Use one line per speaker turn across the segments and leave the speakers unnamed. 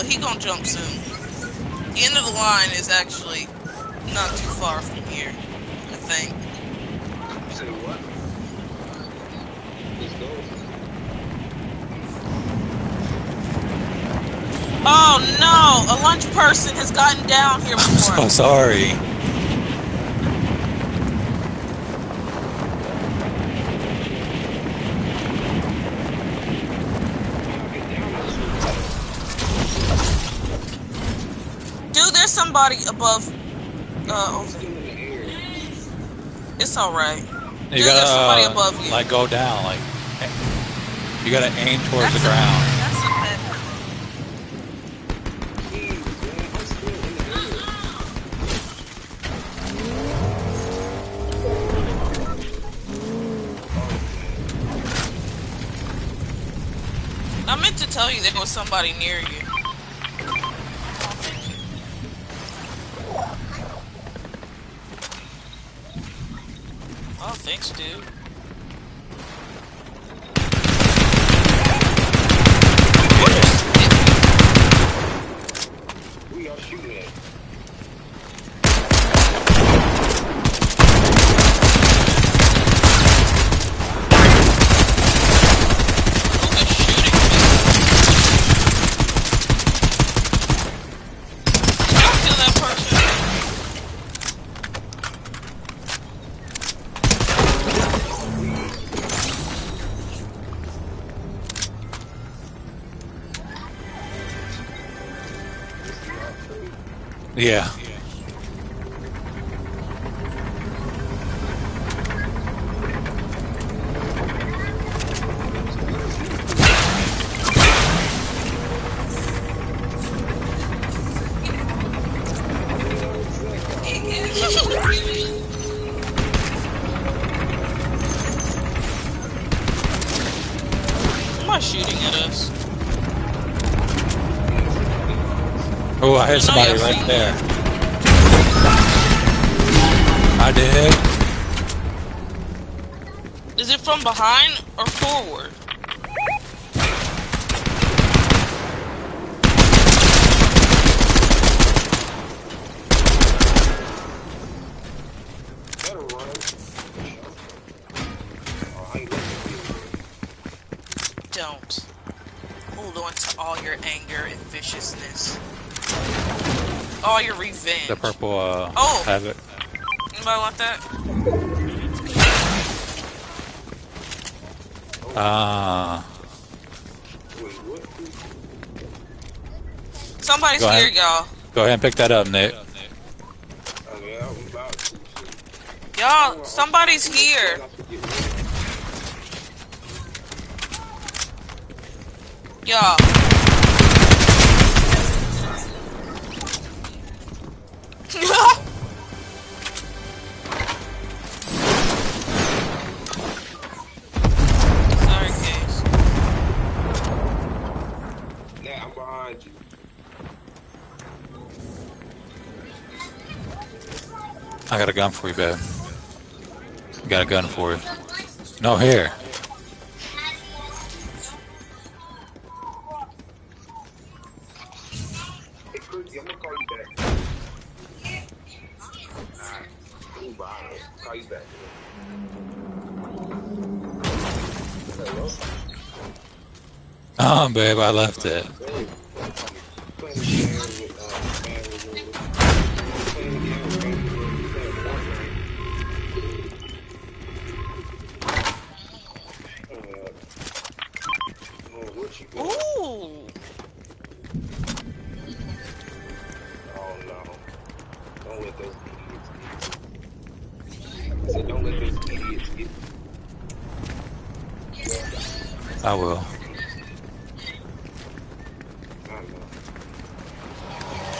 but he gonna jump soon. The end of the line is actually not too far from here, I think.
Say what? Let's go.
Oh no! A lunch person has gotten down here
I'm so sorry.
Dude, there's somebody above. Uh,
Still in the air.
it's alright.
You
Dude, there's somebody
gotta
above you.
like go down, like you gotta aim towards the
That's a-
ground.
That's a bad.
Jeez, man, I'm still in the air.
I meant to tell you there was somebody near you.
Yeah.
Know
somebody right there. I did.
Is it from behind or forward?
Better run. Oh, I ain't looking
Don't. Hold on to all your anger and viciousness. All your revenge.
The purple uh
Oh.
have it.
Anybody want that?
Ah.
Somebody's
Go
here, y'all.
Go ahead and pick that up, Nick.
Yeah, I'm about to.
Y'all, somebody's here. Y'all.
Got a gun for you, babe. Got a gun for you. No, here. Oh, babe, I left it.
I
will.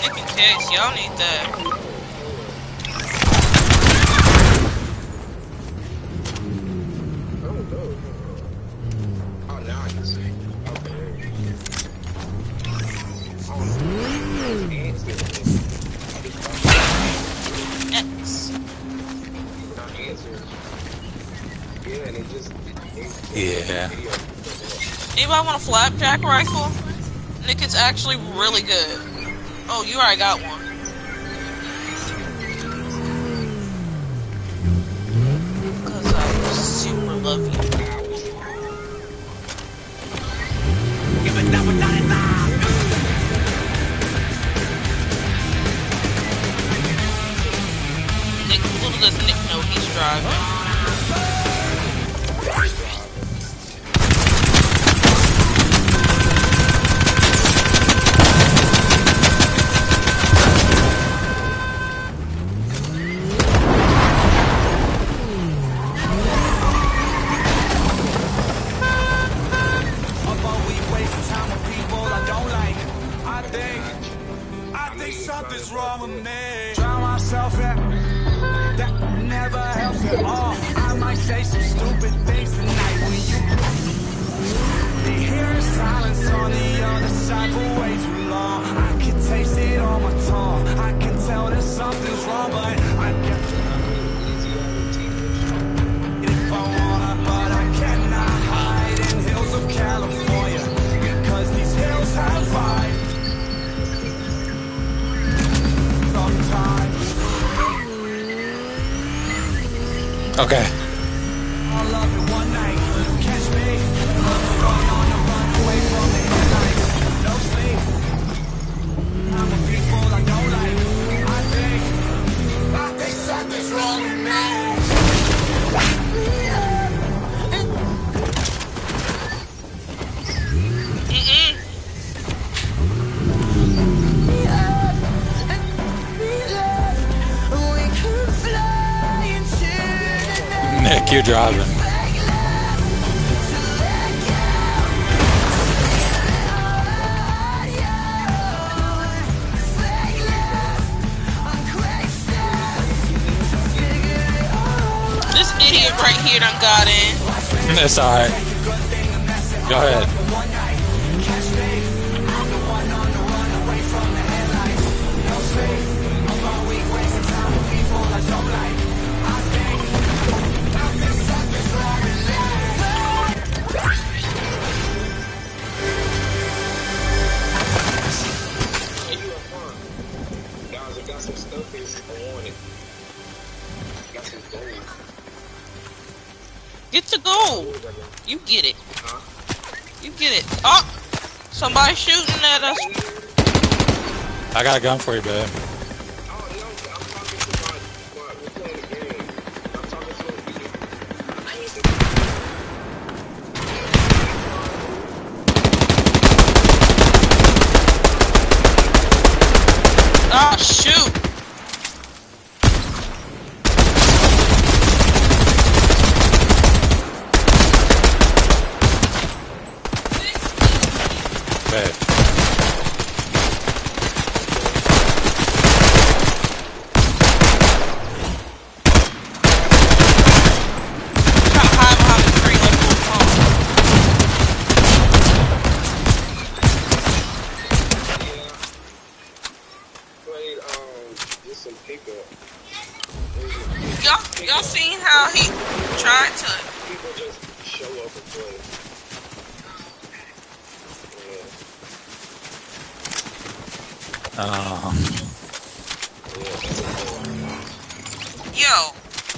Nick and Case, y'all need that.
flapjack rifle, Nick, it's actually really good. Oh, you already got one. Sorry. I got
a gun for you, babe.
Um,
Yo!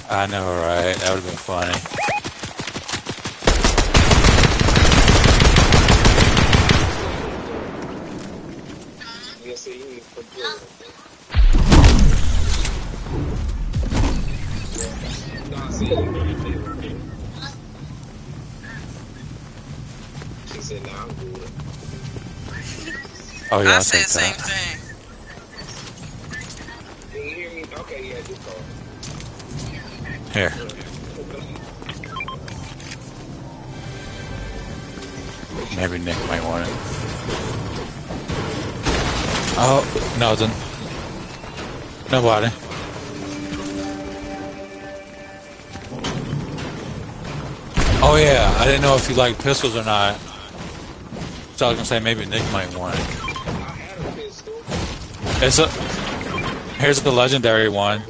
I know, right? That would have been funny. Oh yeah,
I,
I
said
the
same
if you like pistols or not. So I was gonna say maybe Nick might want it. It's a, here's the legendary one.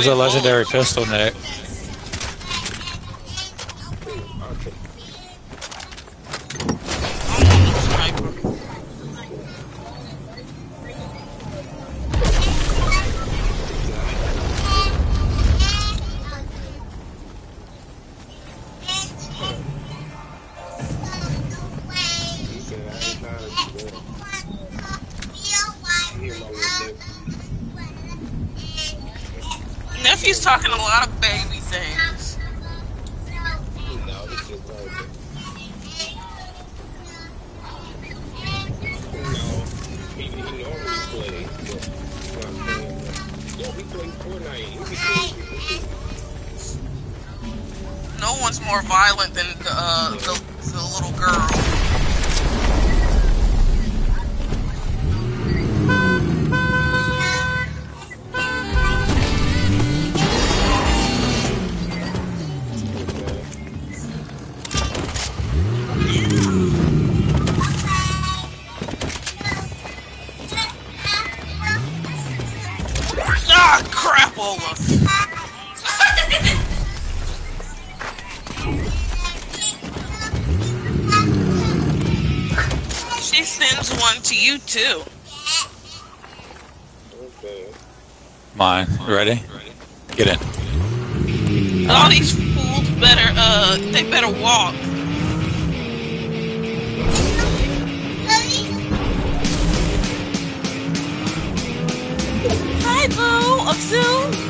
Here's a legendary pistol, Nick.
Talking a lot of baby things.
No,
one's more violent than the, uh, the, the little girl. Too.
Okay.
Mine. You ready? Get in.
All these fools better, uh, they better walk. Hi, Boo, of Zoom.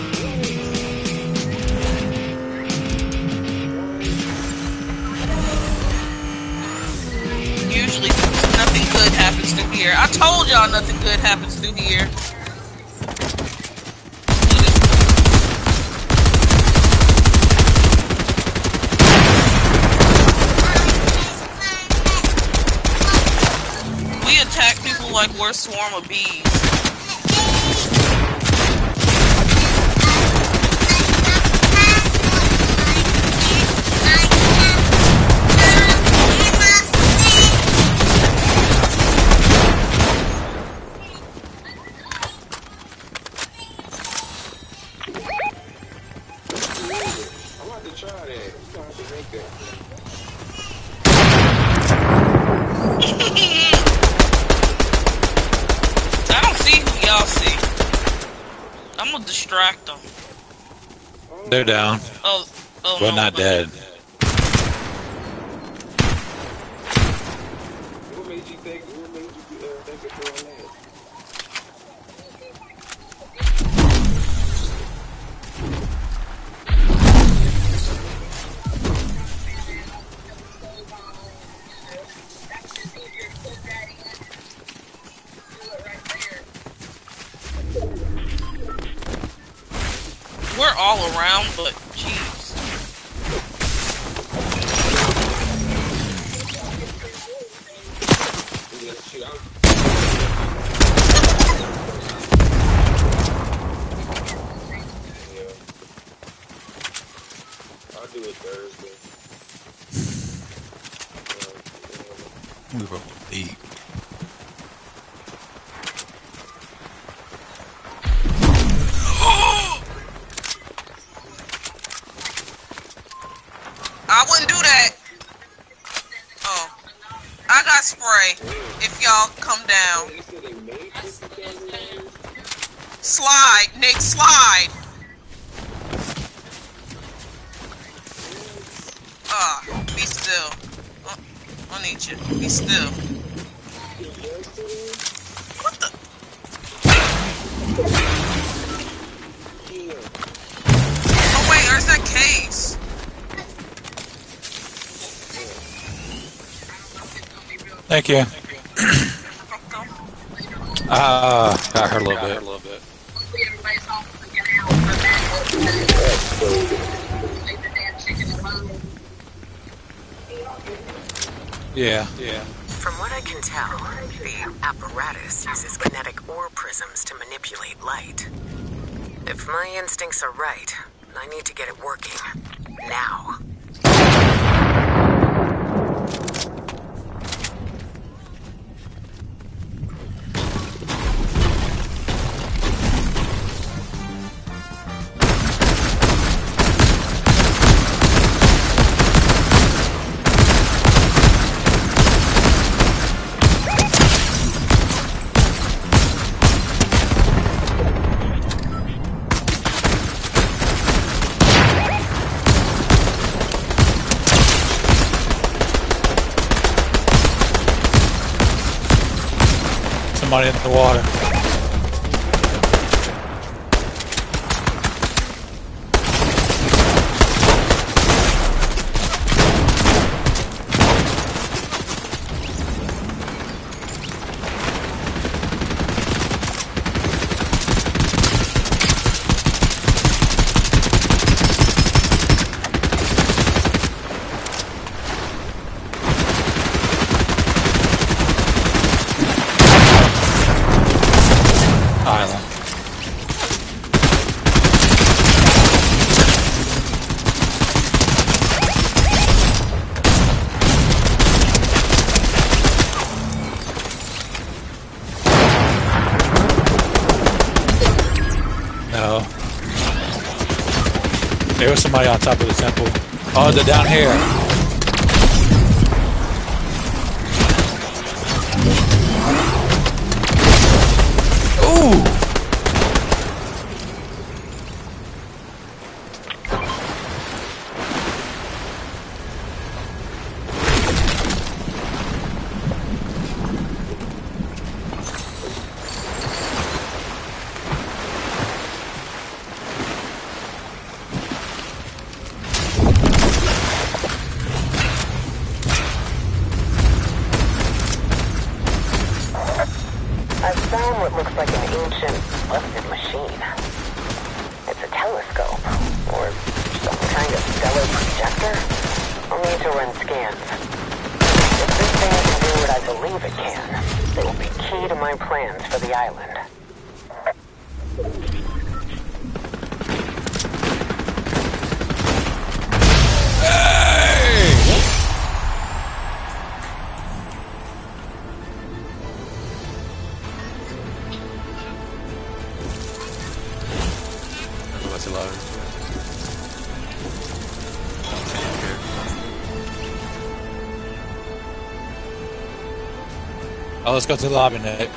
Happens through here. I told y'all nothing good happens through here. We attack people like we're a swarm of bees.
They're down,
Oh, oh
but
no,
not dead.
What made you think? What made you uh, think of doing that?
All around, but
somebody on top of the temple. Oh, they're down here. Oh, let's go to the lobby, Nick.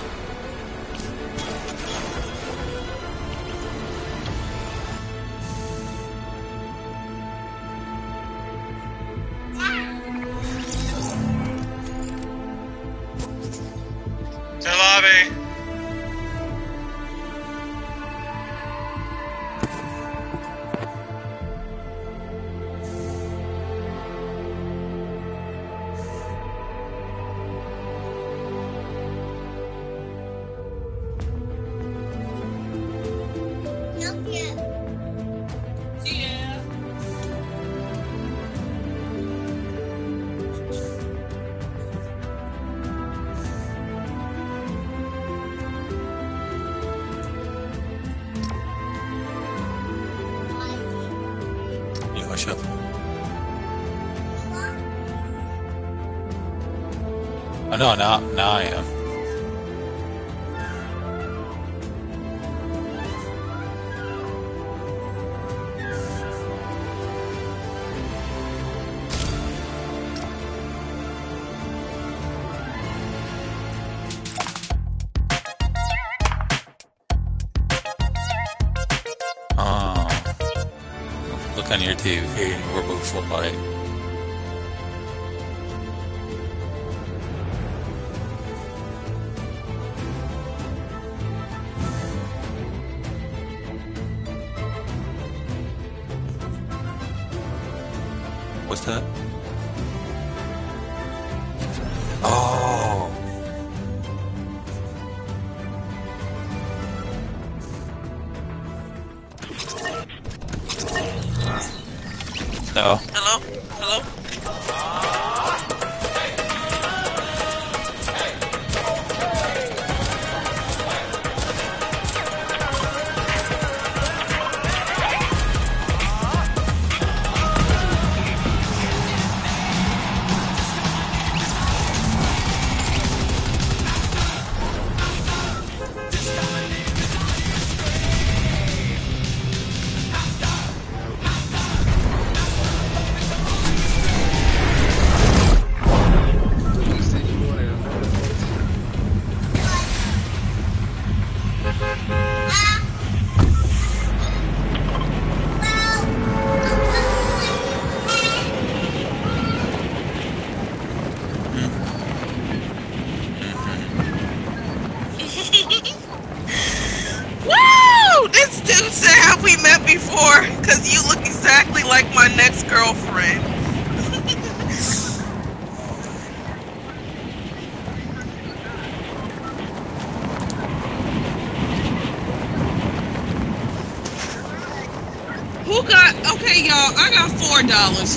Hello? Hello?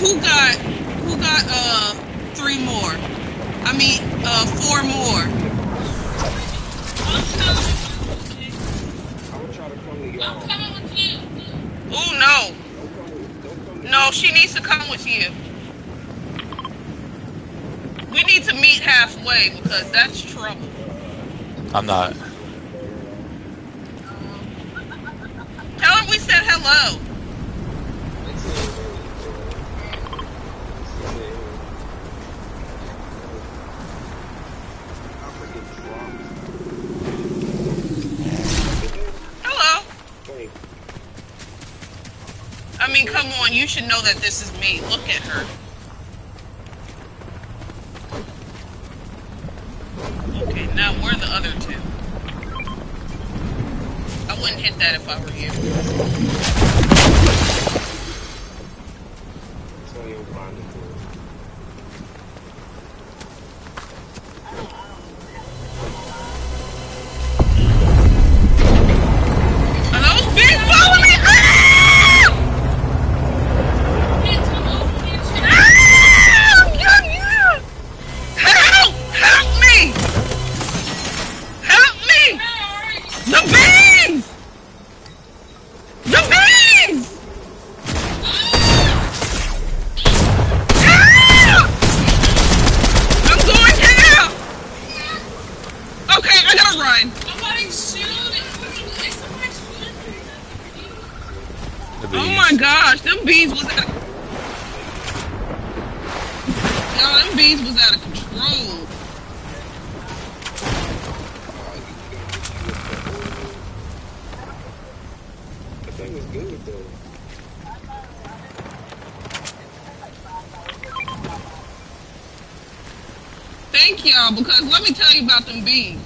Who got who got uh three more? I mean uh four more.
I'm come to y'all.
Oh no. No, she needs to come with you. We need to meet halfway because that's trouble.
I'm not.
Tell her we said hello. Hello. I mean, come on, you should know that this is me. Look at her. Okay, now where are the other two? I wouldn't hit that if I were you. Are about them.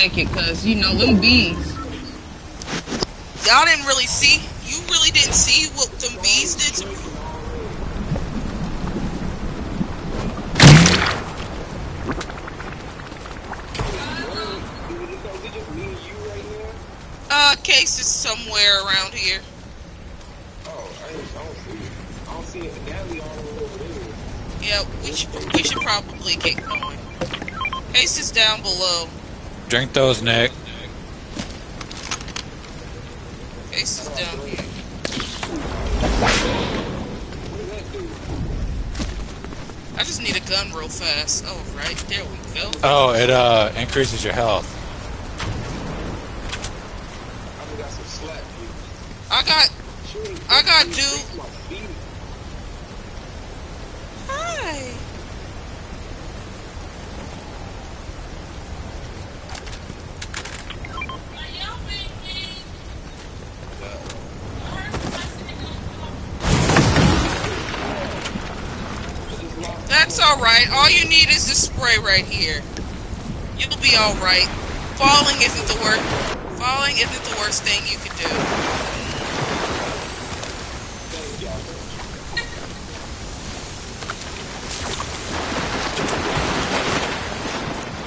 Take it because you know them bees. Y'all didn't really see. You really didn't see what them bees did to me. Uh, Case is somewhere around here.
Oh, I, don't see it. I don't see it. Natalie all over there.
Yeah, we should we should probably get going. Case is down below.
Drink those, Nick.
Case is down here.
What did that do?
I just need a gun real fast. Oh, right there we go.
Oh, it uh increases your health.
I got.
I got. I got
shoot,
dude.
fix my feet.
Hi. That's all you need is this spray right here. You'll be all right. Falling isn't the worst. Falling isn't the worst thing you can do.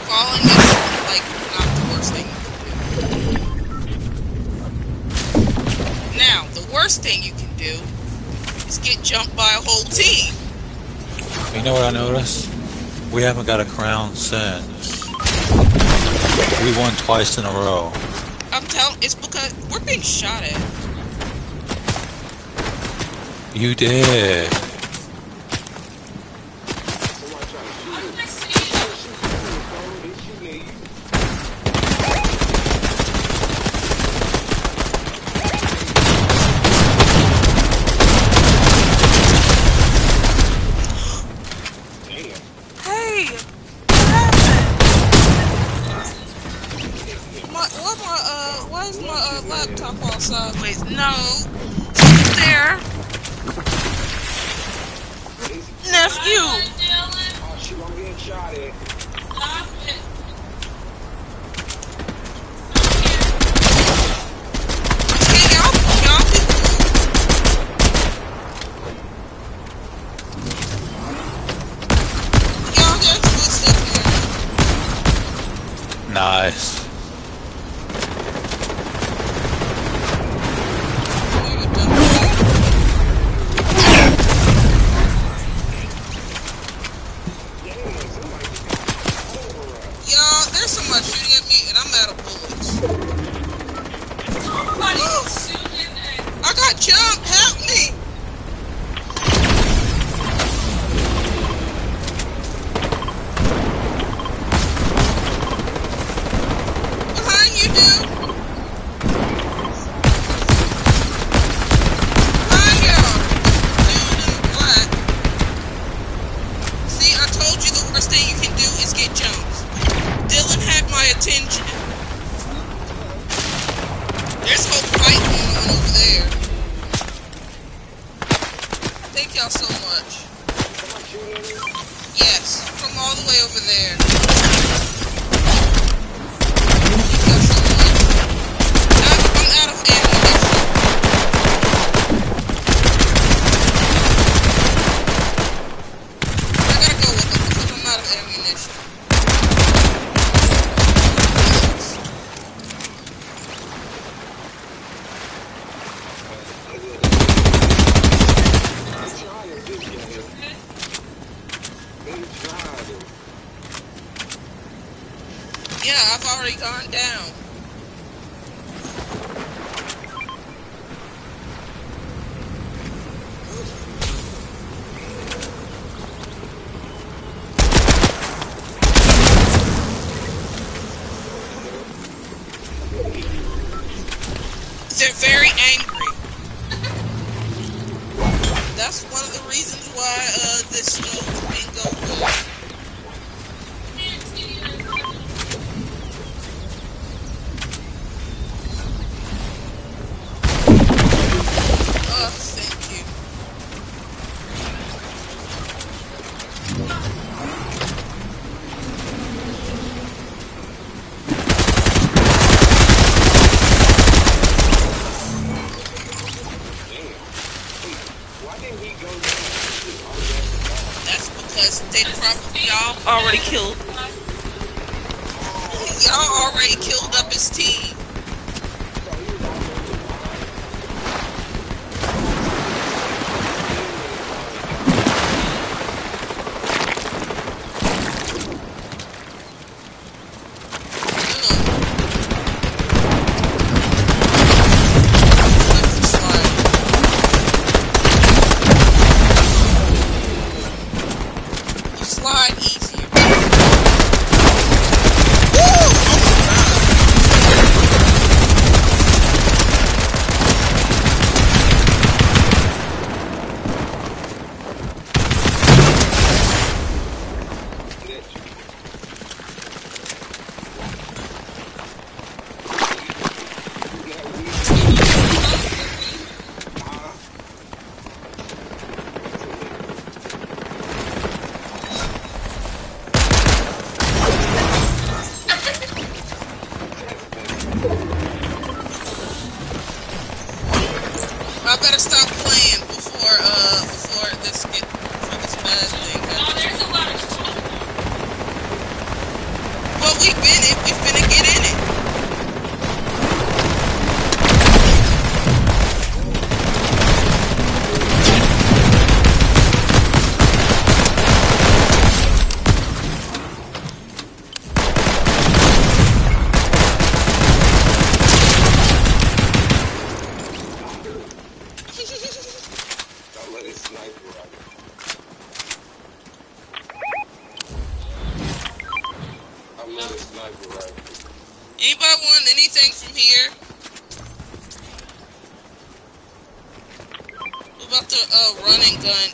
Falling is like not the worst thing you can do. Now, the worst thing you can do is get jumped by a whole team.
You know what I noticed? We haven't got a crown since. We won twice in a row.
I'm telling it's because we're being shot at.
You did.
eyes. y'all already killed. Y'all already killed up his team.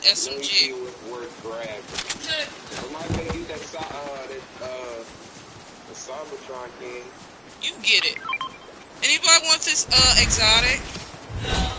SMG.
Grab. That, uh, that, uh, the Cybertron
You get it. Anybody wants this, uh, exotic?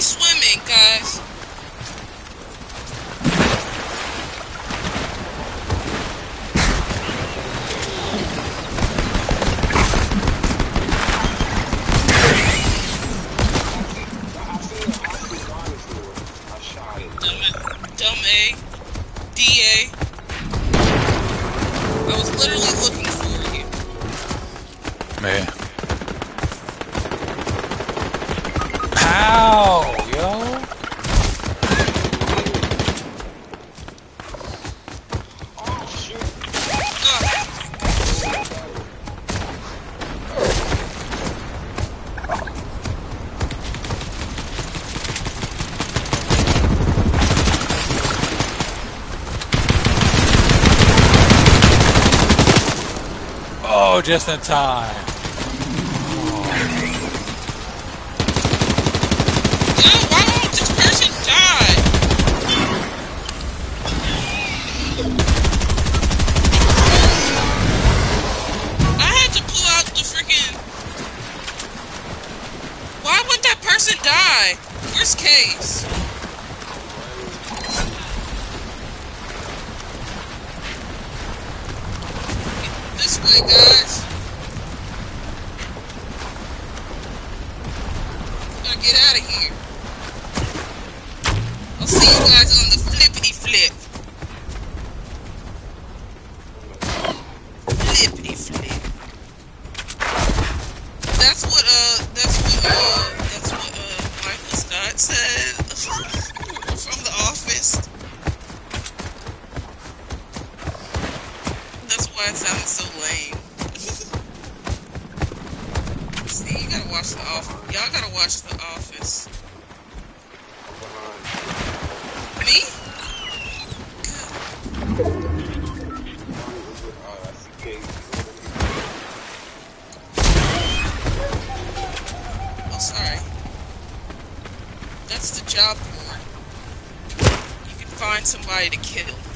swimming, guys.
just in time. That's the job board. You can find somebody to kill.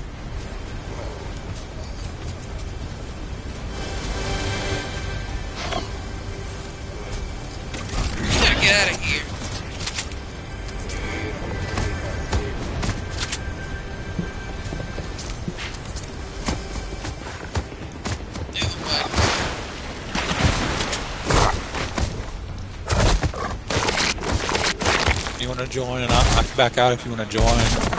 Join, and I, I can back out if you want to join.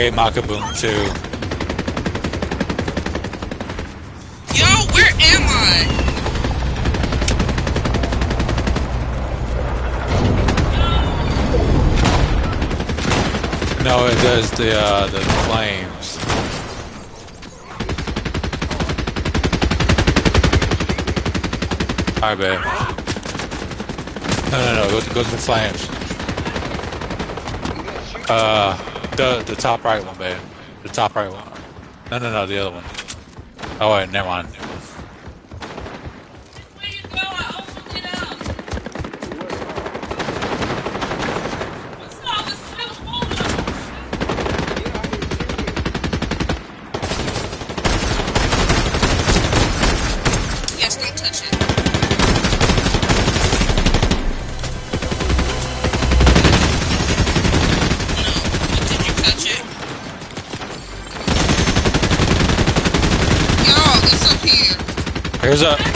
Gave Makaboom too.
Yo, where am I?
No, it does the uh, the flames. Alright, babe. No, no, no. Go to, go to the flames. Uh, the the top right one, babe. The top right one. No, no, no. The other one. Oh wait, never mind.
Where you go? I opened it up. What's all this shit hold on?
Yes, don't touch it. No, but did you touch it? Yo, it's up here.
Here's a.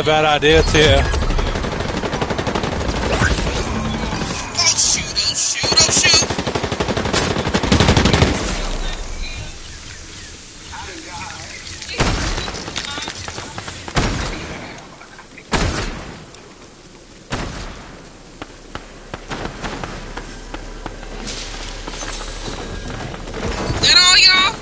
a bad idea too.
Don't shoot, don't shoot, don't shoot. Is that all y'all?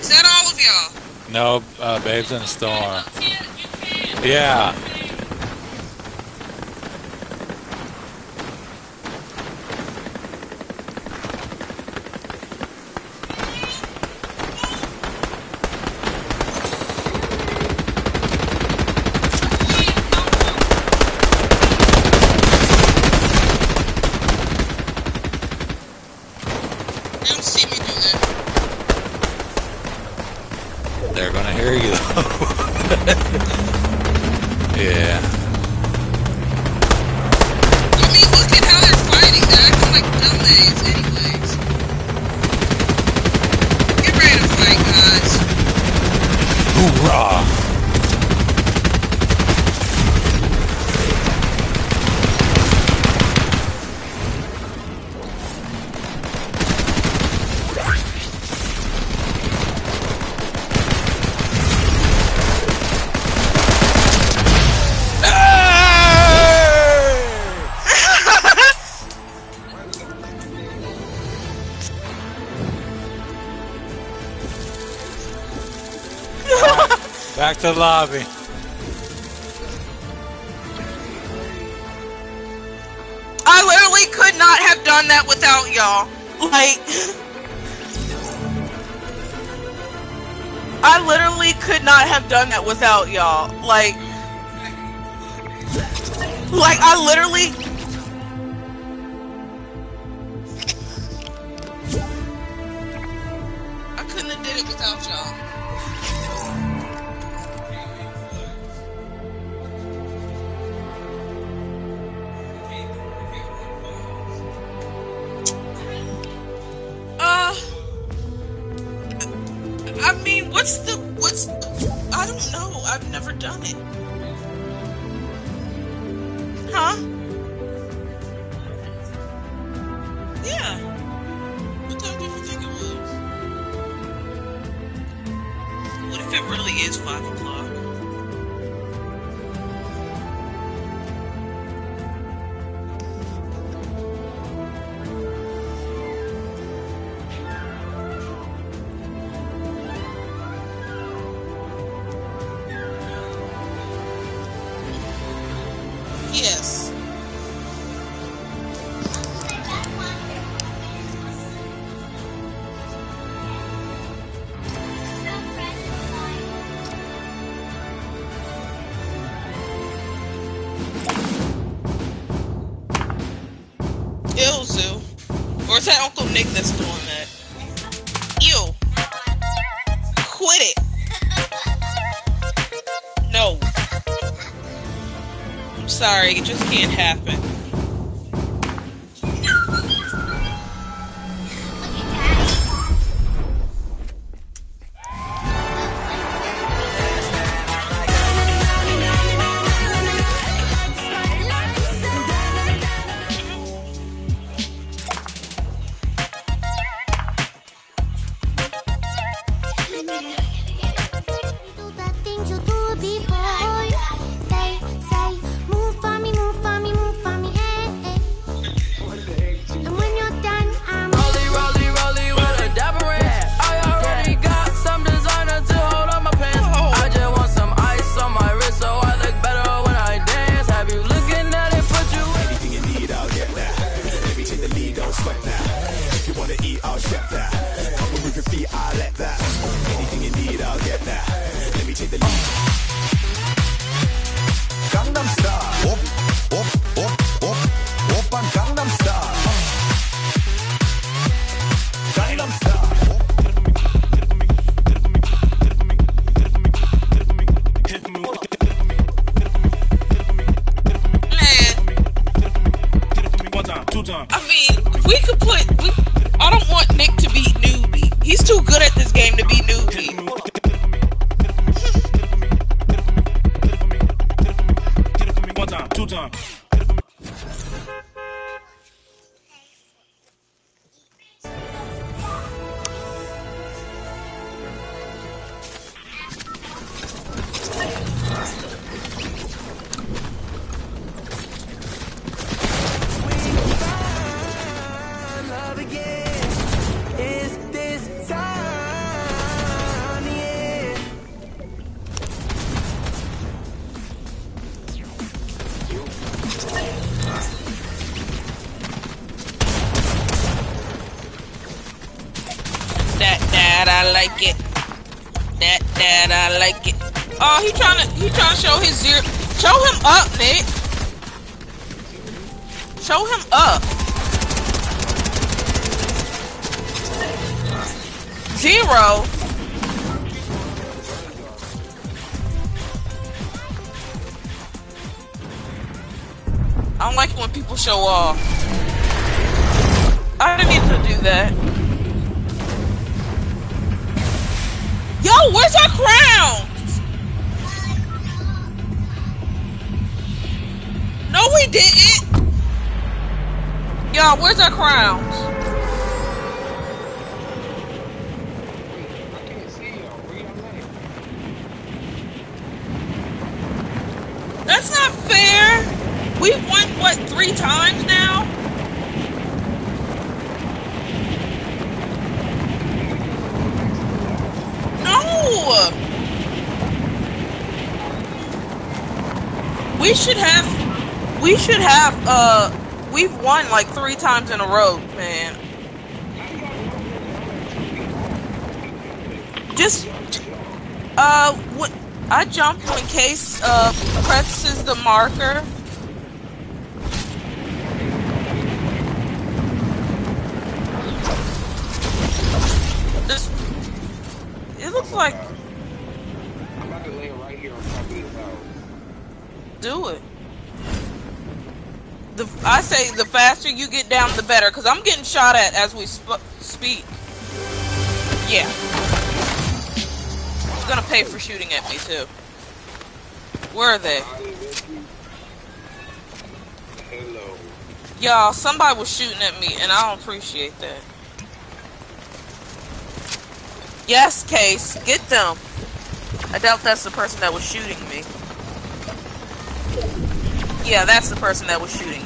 Is that all of y'all?
No, uh, babes in the storm.
You can, you can.
Yeah.
like it really is 5 o'clock. Oh, he trying to he trying to show his zero. Show him up, Nick. Show him up. Zero. I don't like when people show off. I didn't need to do that. Crowns? That's not fair. We've won what three times now? No. We should have. We should have. Uh, we've won like three times in a row, man. Just. Uh, what? I jumped in case uh presses the marker. This. It looks like
I'm about to lay right here on top of this house.
do it. The I say the faster you get down, the better. Cause I'm getting shot at as we sp- speak. Yeah. He's gonna pay for shooting at me too. Where are they?
Hello.
Y'all, somebody was shooting at me, and I don't appreciate that. Yes, Case, get them. I doubt that's the person that was shooting me. Yeah, that's the person that was shooting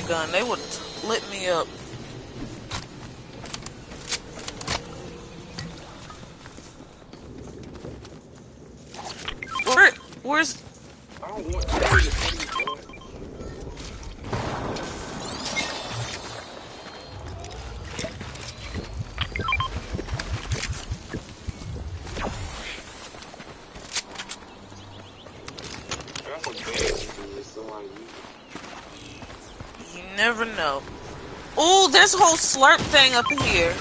flapjack gun. They would lit me up. Where, where's, A whole slurp thing up here.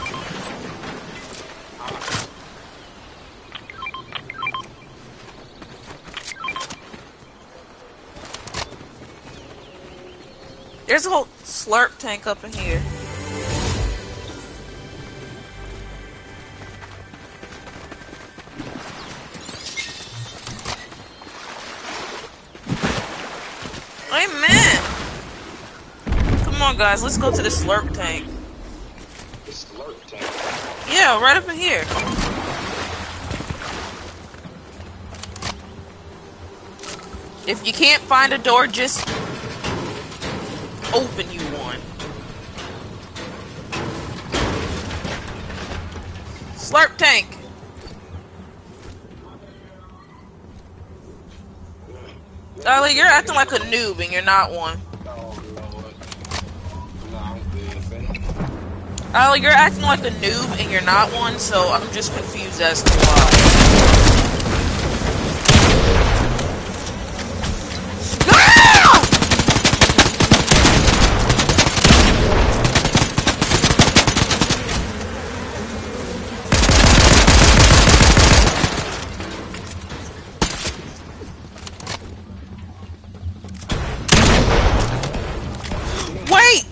There's a whole slurp tank up in here. Guys, let's go to the slurp tank.
The slurp tank.
Yeah, right up in here. If you can't find a door, just open you one. Slurp tank. Darling, you're acting like a noob and you're not one.
Oh, Lord. No, I'm good, fam.
You're acting like a noob and you're not one, so I'm just confused as to why. Ah! Wait!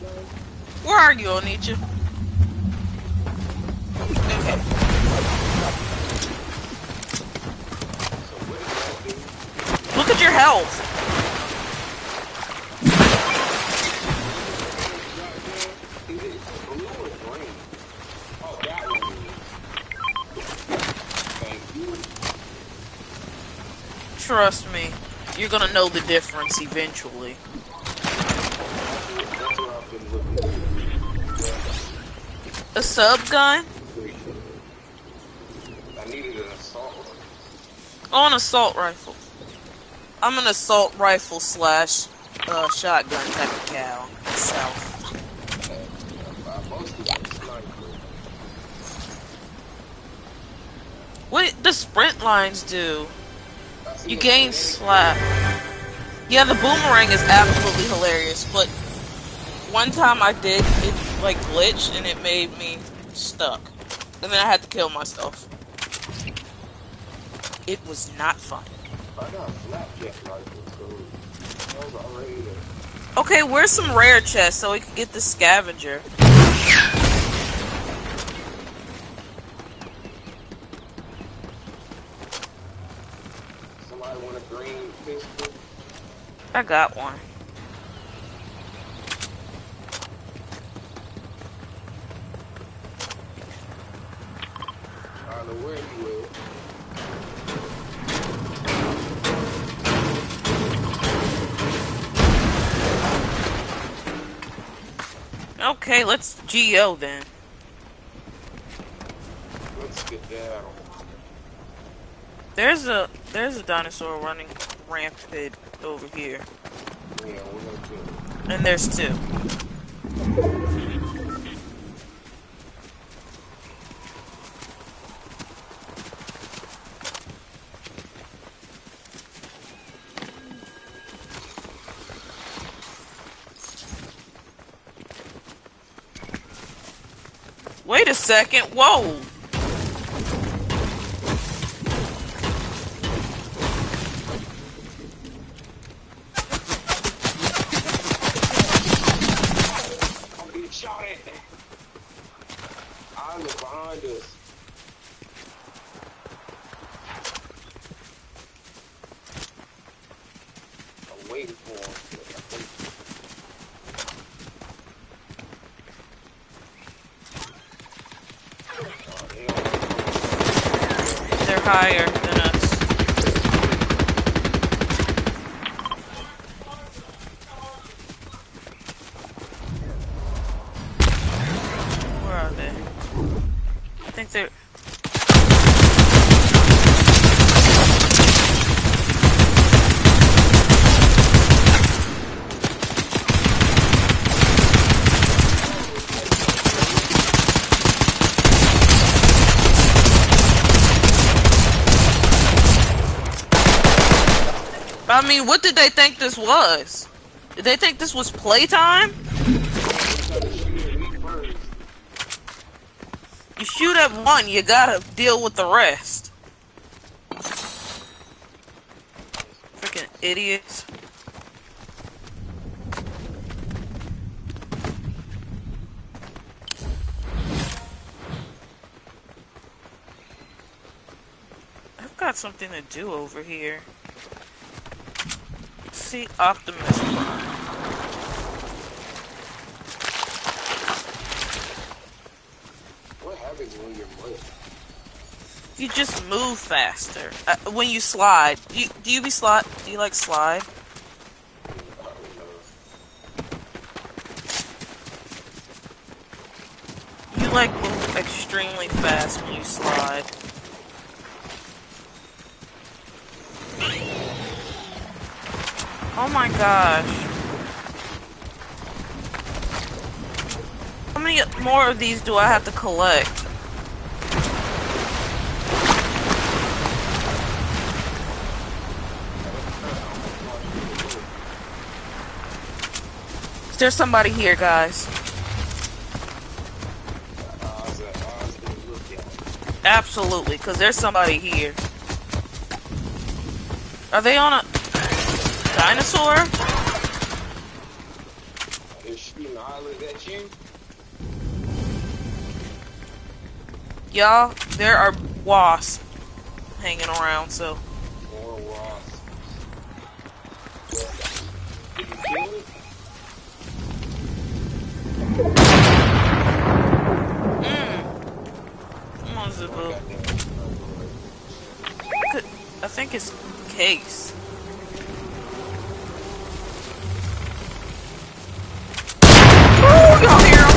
Where are you, Onicha? Okay. Look at your health.
Is it blue or green? Oh, that one.
Trust me, you're gonna know the difference eventually. A sub gun?
Rifle.
Oh, an assault rifle. I'm an assault rifle slash uh, shotgun type of cow myself. What the sprint lines do? You gain slap. Yeah, the boomerang is absolutely hilarious, but one time I did, it like glitched and it made me stuck. And then I had to kill myself. It was not fun. Okay, where's some rare chests so we can get the scavenger?
Somebody want a green pistol?
I got one.
I don't know where you will.
Okay, let's GO then.
Let's get down.
There's a there's a dinosaur running rampant over here.
Yeah, we're gonna kill it.
And there's two. Wait a second. Whoa.
I'm getting shot at. I look behind us. I'm waiting for him. but I think- Oh, they don't-
They're higher than us. Where are they? I think they're. I mean, what did they think this was? Did they think this was playtime? You shoot at one, you gotta deal with the rest. Freaking idiots. I've got something to do over here. See Optimus Prime.
What happens when you're mud?
You just move faster uh, when you slide. You, do you be slide? Do you like slide?
I don't know.
You like move extremely fast when you slide. Oh my gosh. How many more of these do I have to collect? Is there somebody here, guys? Absolutely, because there's somebody here. Are they on a dinosaur?
Shooting islands at you.
Y'all, there are wasps hanging around, so.
More wasps. Did you kill it?
Mmm. Come on. I think it's case. Ooh, y'all hear 'em?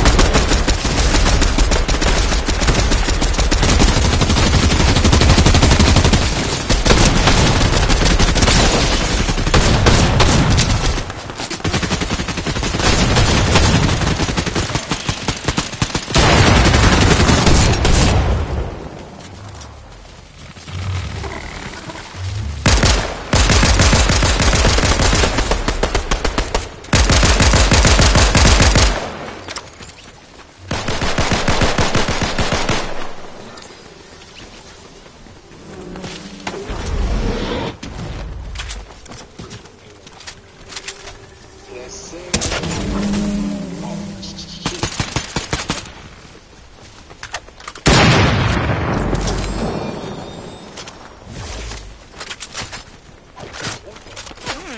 Yes, sir.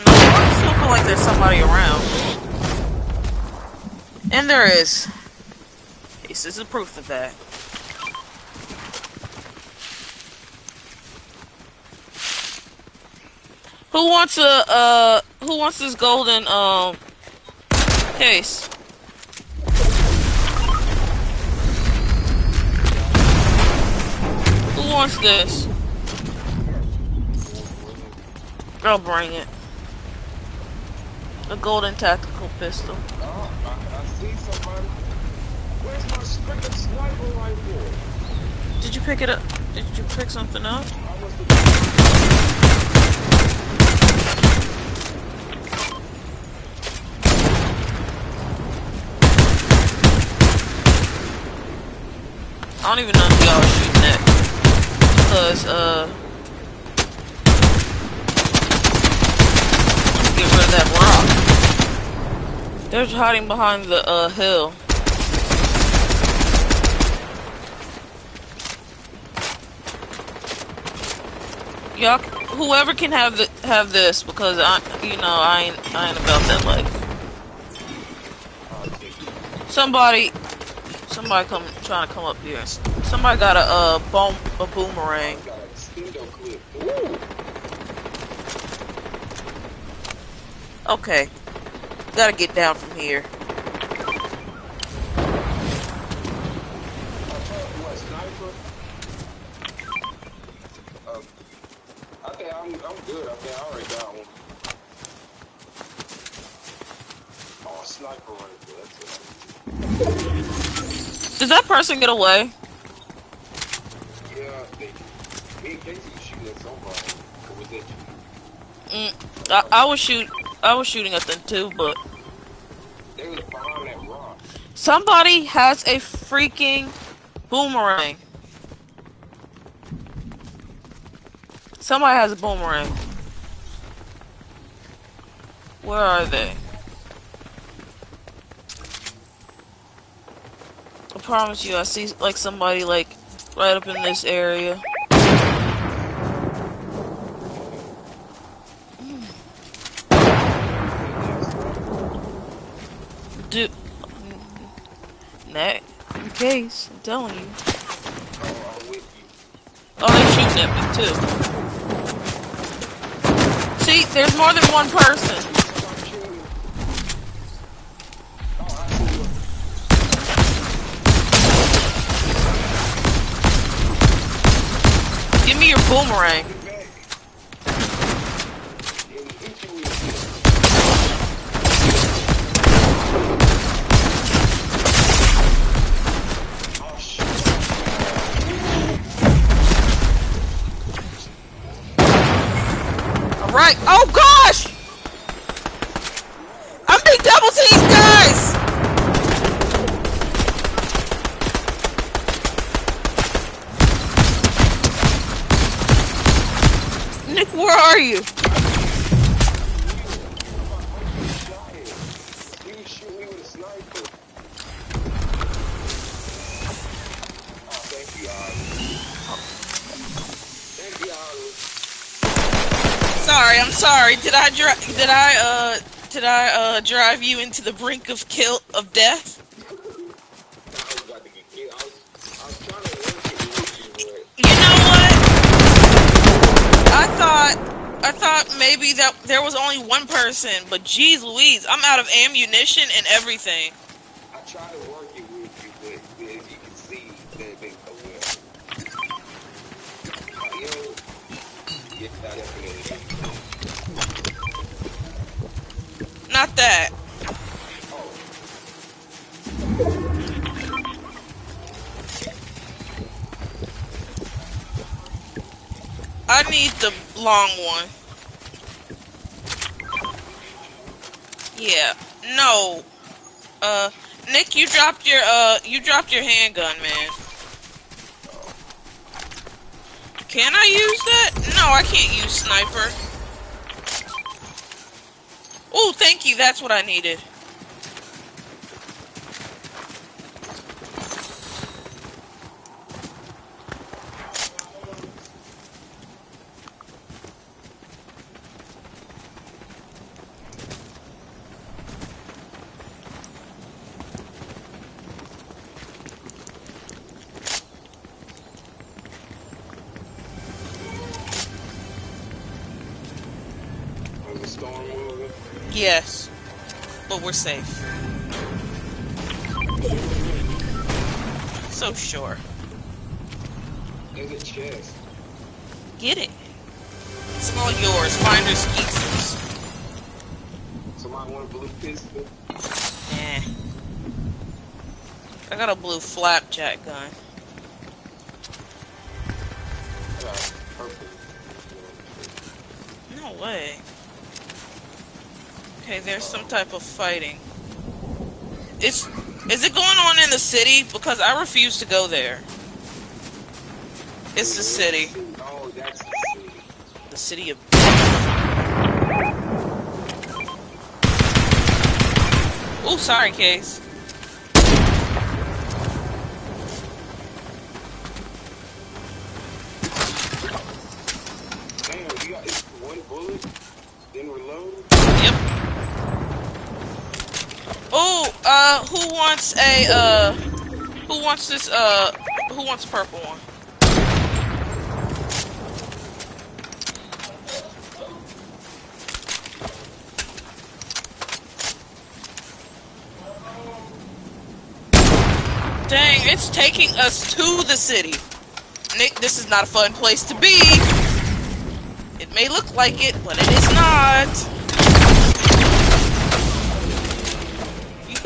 I still feel like there's somebody around. And there is. This is a proof of that. Who wants a uh who wants this golden um case? Who wants this? I'll bring it. A golden tactical pistol.
Oh, I, I
Did you pick it up? Did you pick something up?
I
don't even know if y'all was shooting it. Because, uh... Get rid of that rock. They're hiding behind the, uh, hill. Y'all, whoever can have the, have this, because I, you know, I ain't, I ain't about that life. Somebody, somebody come, trying to come up here. Somebody got a, uh, bomb, a boomerang. Okay. Gotta get down from here.
What, sniper? Um, I think I'm, I'm good. I think I already got one. Oh, sniper rifle. That's it.
Did that person get away?
Yeah, they, me and Casey was shooting at somebody. Or was it you?
Mm, I, I was shoot, I was shooting at them too, but
They was behind that rock.
somebody has a freaking boomerang. Somebody has a boomerang. Where are they? Promise you, I see like somebody like right up in this area. Dude, Net, in case, I'm telling you.
Oh, you.
Oh, they're shooting at me too. See, there's more than one person. Boomerang. I'm sorry. Did I did I uh did I uh drive you into the brink of kill of death?
You,
know what? I thought I thought maybe that there was only one person, but geez Louise, I'm out of ammunition and everything.
I try to work it with you, but as you can see, that didn't go well. Uh, yo, yeah, that definitely.
Not that. I need the long one. Yeah. No. Uh, Nick, you dropped your uh, you dropped your handgun, man. Can I use that? No, I can't use sniper. Oh, thank you. That's what I needed.
was the storm moving?
Yes, but we're safe. So sure.
There's a chest.
Get it. It's all yours. Finders keepers.
Somebody want a blue pistol?
Eh. I got a blue flapjack gun.
Purple.
No way. Okay, there's some type of fighting. It's is it going on in the city? Because I refuse to go there. It's the city.
Oh, that's the city.
The city of Oh, sorry, Case. Uh, who wants a, uh, who wants this, uh, who wants a purple one? Dang, it's taking us to the city. Nick, this is not a fun place to be. It may look like it, but it is not.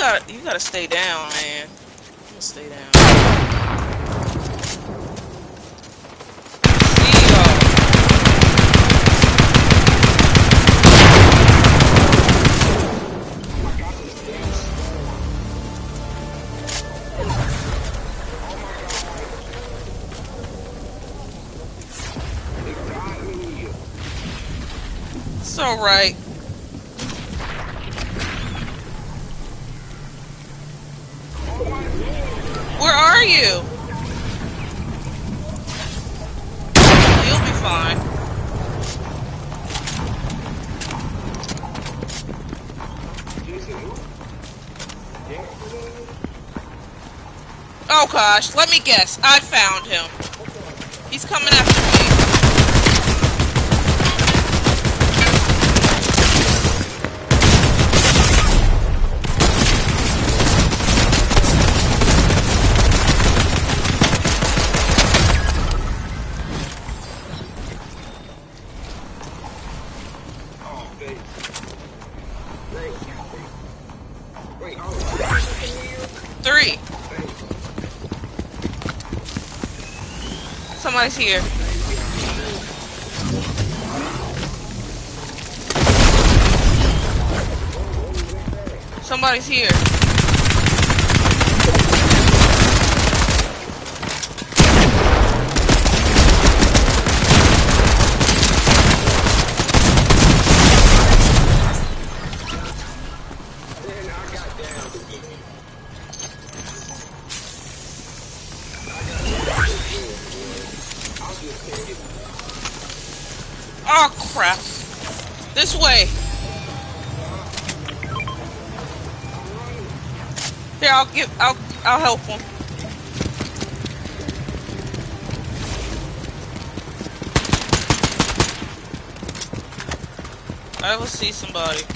Gotta, you gotta stay down, man. Stay down. See y'all.
Oh my god, this damn storm. Oh my god. It got me.
It's alright.
Oh my god.
Where are you? You'll be fine. Oh gosh, let me guess. I found him. He's coming after Somebody's here. Somebody's here.
I'll
help him. I will see somebody.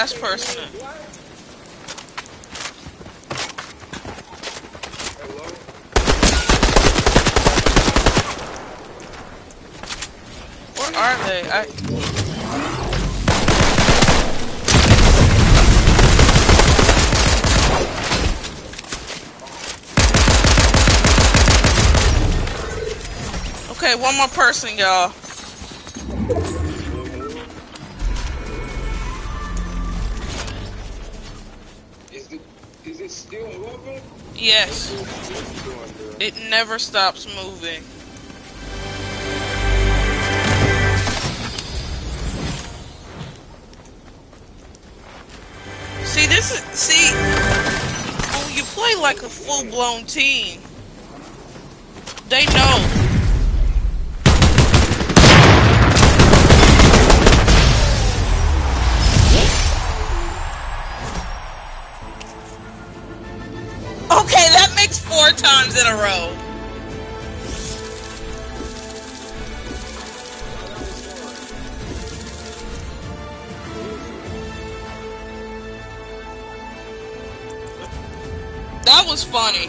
Last person? Where are they? Okay, one more person, y'all. Yes,
it
never stops moving. See, this is see when you play like a full blown team, they know. A row. That was funny.